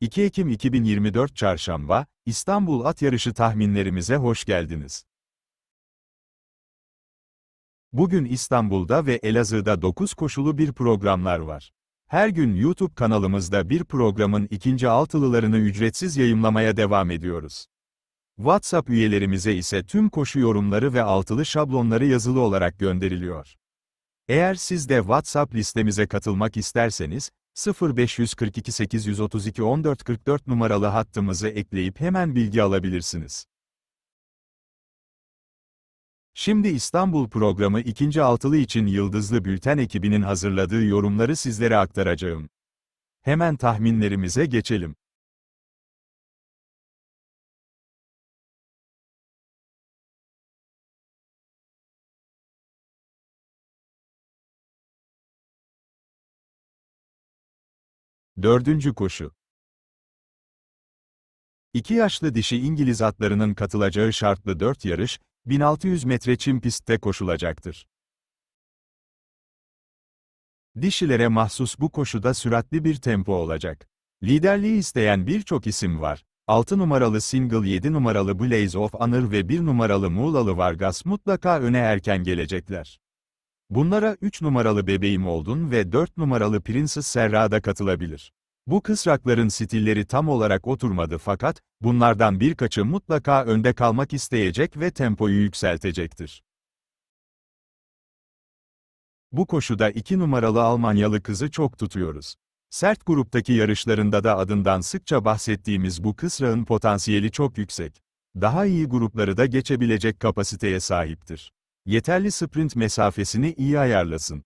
2 Ekim 2024 Çarşamba, İstanbul At Yarışı tahminlerimize hoş geldiniz. Bugün İstanbul'da ve Elazığ'da 9 koşulu bir programlar var. Her gün YouTube kanalımızda bir programın ikinci altılılarını ücretsiz yayımlamaya devam ediyoruz. WhatsApp üyelerimize ise tüm koşu yorumları ve altılı şablonları yazılı olarak gönderiliyor. Eğer siz de WhatsApp listemize katılmak isterseniz, 0542 832 1444 numaralı hattımızı ekleyip hemen bilgi alabilirsiniz. Şimdi İstanbul programı ikinci altılı için Yıldızlı Bülten ekibinin hazırladığı yorumları sizlere aktaracağım. Hemen tahminlerimize geçelim. Dördüncü koşu. İki yaşlı dişi İngiliz atlarının katılacağı şartlı dört yarış, 1600 metre çim pistte koşulacaktır. Dişilere mahsus bu koşuda süratli bir tempo olacak. Liderliği isteyen birçok isim var. 6 numaralı Single 7 numaralı Blaze of Honor ve 1 numaralı Muğlalı Vargas mutlaka öne erken gelecekler. Bunlara 3 numaralı Bebeğim Oldun ve 4 numaralı Princess Serra da katılabilir. Bu kısrakların stilleri tam olarak oturmadı fakat, bunlardan birkaçı mutlaka önde kalmak isteyecek ve tempoyu yükseltecektir. Bu koşuda 2 numaralı Almanyalı kızı çok tutuyoruz. Sert gruptaki yarışlarında da adından sıkça bahsettiğimiz bu kısrağın potansiyeli çok yüksek. Daha iyi grupları da geçebilecek kapasiteye sahiptir. Yeterli sprint mesafesini iyi ayarlasın.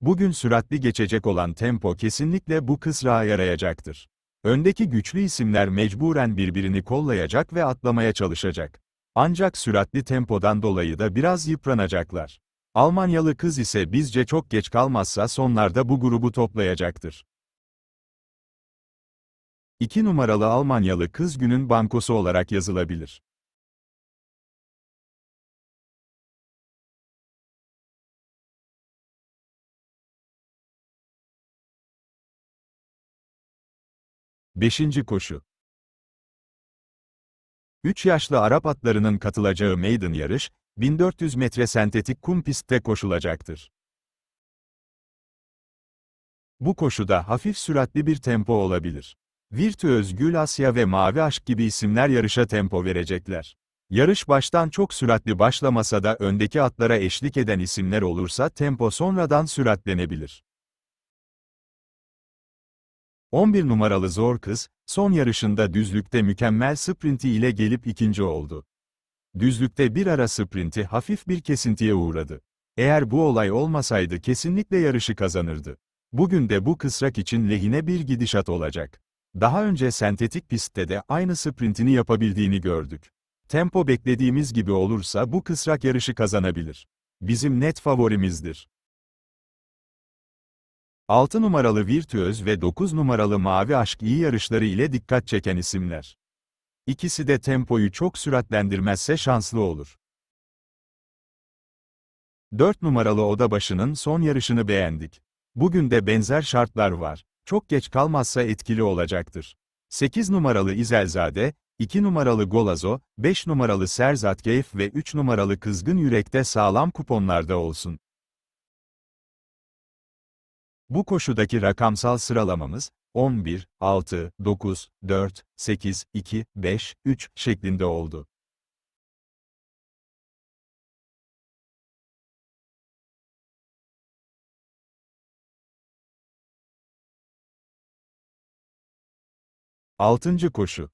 Bugün süratli geçecek olan tempo kesinlikle bu kısrağa yarayacaktır. Öndeki güçlü isimler mecburen birbirini kollayacak ve atlamaya çalışacak. Ancak süratli tempodan dolayı da biraz yıpranacaklar. Almanyalı kız ise bizce çok geç kalmazsa sonlarda bu grubu toplayacaktır. 2 numaralı Almanyalı kız günün bankosu olarak yazılabilir. Beşinci koşu. 3 yaşlı Arap atlarının katılacağı maiden yarış, 1400 metre sentetik kum pistte koşulacaktır. Bu koşuda hafif süratli bir tempo olabilir. Virtüöz Gül Asya ve Mavi Aşk gibi isimler yarışa tempo verecekler. Yarış baştan çok süratli başlamasa da öndeki atlara eşlik eden isimler olursa tempo sonradan süratlenebilir. 11 numaralı Zor Kız, son yarışında düzlükte mükemmel sprinti ile gelip ikinci oldu. Düzlükte bir ara sprinti hafif bir kesintiye uğradı. Eğer bu olay olmasaydı kesinlikle yarışı kazanırdı. Bugün de bu kısrak için lehine bir gidişat olacak. Daha önce sentetik pistte de aynı sprintini yapabildiğini gördük. Tempo beklediğimiz gibi olursa bu kısrak yarışı kazanabilir. Bizim net favorimizdir. 6 numaralı Virtüöz ve 9 numaralı Mavi Aşk iyi yarışları ile dikkat çeken isimler. İkisi de tempoyu çok süratlendirmezse şanslı olur. 4 numaralı Odabaşı'nın son yarışını beğendik. Bugün de benzer şartlar var. Çok geç kalmazsa etkili olacaktır. 8 numaralı İzelzade, 2 numaralı Golazo, 5 numaralı Serzatkeyf ve 3 numaralı Kızgın Yürek'te sağlam kuponlarda olsun. Bu koşudaki rakamsal sıralamamız, 11, 6, 9, 4, 8, 2, 5, 3 şeklinde oldu. Altıncı koşu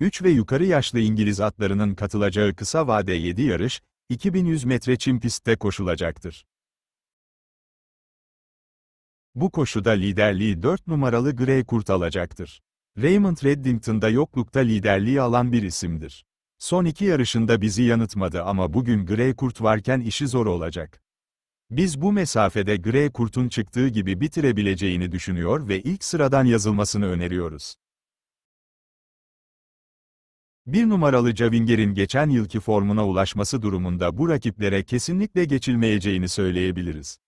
3 ve yukarı yaşlı İngiliz atlarının katılacağı kısa vade 7 yarış, 2100 metre çim pistte koşulacaktır. Bu koşuda liderliği 4 numaralı Grey Kurt alacaktır. Raymond Reddington'da yoklukta liderliği alan bir isimdir. Son iki yarışında bizi yanıtmadı ama bugün Grey Kurt varken işi zor olacak. Biz bu mesafede Grey Kurt'un çıktığı gibi bitirebileceğini düşünüyor ve ilk sıradan yazılmasını öneriyoruz. Bir numaralı Cavinger'in geçen yılki formuna ulaşması durumunda bu rakiplere kesinlikle geçilmeyeceğini söyleyebiliriz.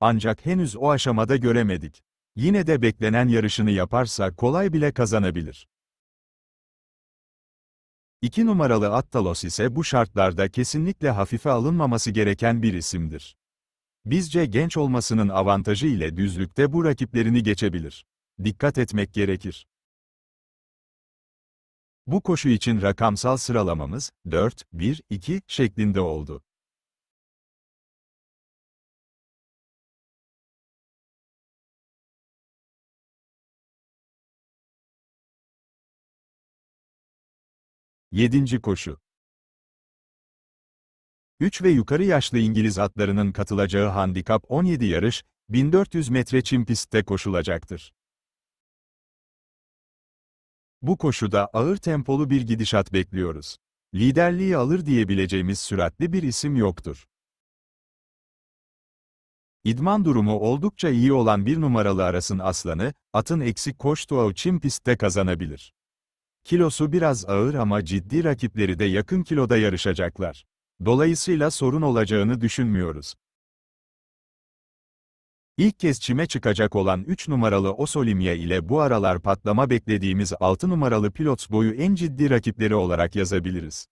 Ancak henüz o aşamada göremedik. Yine de beklenen yarışını yaparsa kolay bile kazanabilir. 2 numaralı Attalos ise bu şartlarda kesinlikle hafife alınmaması gereken bir isimdir. Bizce genç olmasının avantajı ile düzlükte bu rakiplerini geçebilir. Dikkat etmek gerekir. Bu koşu için rakamsal sıralamamız 4, 1, 2 şeklinde oldu. Yedinci koşu 3 ve yukarı yaşlı İngiliz atlarının katılacağı handikap 17 yarış, 1400 metre çim pistte koşulacaktır. Bu koşuda ağır tempolu bir gidişat bekliyoruz. Liderliği alır diyebileceğimiz süratli bir isim yoktur. İdman durumu oldukça iyi olan bir numaralı arasın aslanı, atın eksik koştuğu çim pistte kazanabilir. Kilosu biraz ağır ama ciddi rakipleri de yakın kiloda yarışacaklar. Dolayısıyla sorun olacağını düşünmüyoruz. İlk kez çime çıkacak olan 3 numaralı Osolimya ile bu aralar patlama beklediğimiz 6 numaralı pilot boyu en ciddi rakipleri olarak yazabiliriz.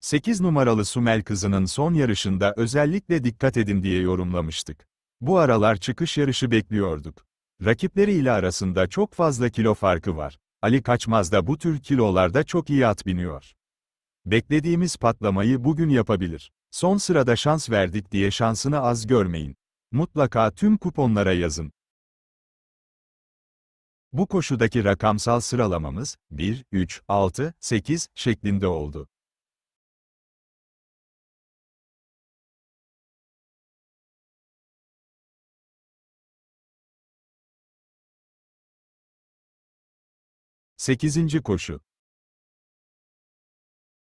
8 numaralı Sumel kızının son yarışında özellikle dikkat edin diye yorumlamıştık. Bu aralar çıkış yarışı bekliyorduk. Rakipleri ile arasında çok fazla kilo farkı var. Ali Kaçmaz da bu tür kilolarda çok iyi at biniyor. Beklediğimiz patlamayı bugün yapabilir. Son sırada şans verdik diye şansını az görmeyin. Mutlaka tüm kuponlara yazın. Bu koşudaki rakamsal sıralamamız 1, 3, 6, 8 şeklinde oldu. Sekizinci koşu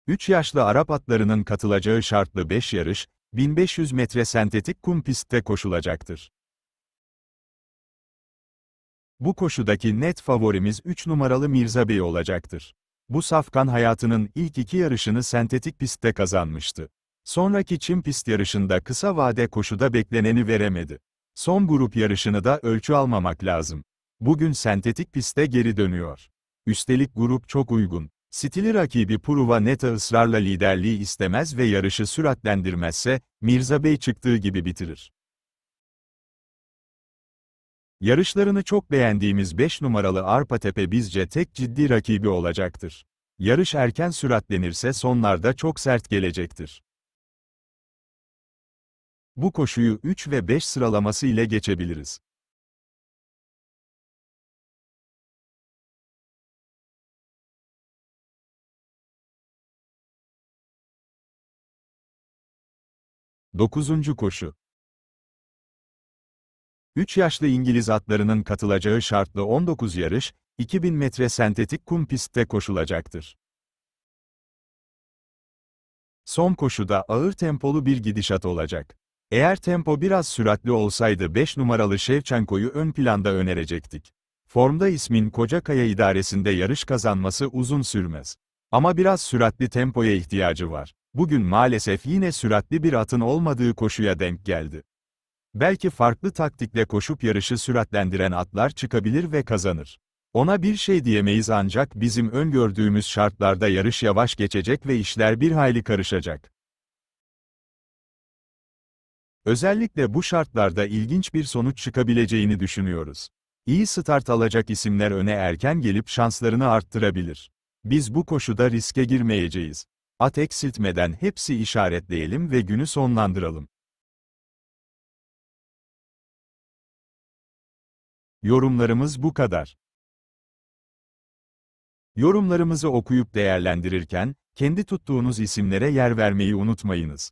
3 yaşlı Arap atlarının katılacağı şartlı 5 yarış, 1500 metre sentetik kum pistte koşulacaktır. Bu koşudaki net favorimiz 3 numaralı Mirza Bey olacaktır. Bu safkan hayatının ilk iki yarışını sentetik pistte kazanmıştı. Sonraki çim pist yarışında kısa vade koşuda bekleneni veremedi. Son grup yarışını da ölçü almamak lazım. Bugün sentetik pistte geri dönüyor. Üstelik grup çok uygun. Stili rakibi Puruva Neta ısrarla liderliği istemez ve yarışı süratlendirmezse, Mirza Bey çıktığı gibi bitirir. Yarışlarını çok beğendiğimiz 5 numaralı Arpatepe bizce tek ciddi rakibi olacaktır. Yarış erken süratlenirse sonlarda çok sert gelecektir. Bu koşuyu 3 ve 5 sıralaması ile geçebiliriz. 9. koşu 3 yaşlı İngiliz atlarının katılacağı şartlı 19 yarış, 2000 metre sentetik kum pistte koşulacaktır. Son koşuda ağır tempolu bir gidişat olacak. Eğer tempo biraz süratli olsaydı 5 numaralı Şevçenko'yu ön planda önerecektik. Formda ismin Kocakaya idaresinde yarış kazanması uzun sürmez. Ama biraz süratli tempoya ihtiyacı var. Bugün maalesef yine süratli bir atın olmadığı koşuya denk geldi. Belki farklı taktikle koşup yarışı süratlendiren atlar çıkabilir ve kazanır. Ona bir şey diyemeyiz ancak bizim öngördüğümüz şartlarda yarış yavaş geçecek ve işler bir hayli karışacak. Özellikle bu şartlarda ilginç bir sonuç çıkabileceğini düşünüyoruz. İyi start alacak isimler öne erken gelip şanslarını arttırabilir. Biz bu koşuda riske girmeyeceğiz. At eksiltmeden hepsi işaretleyelim ve günü sonlandıralım. Yorumlarımız bu kadar. Yorumlarımızı okuyup değerlendirirken, kendi tuttuğunuz isimlere yer vermeyi unutmayınız.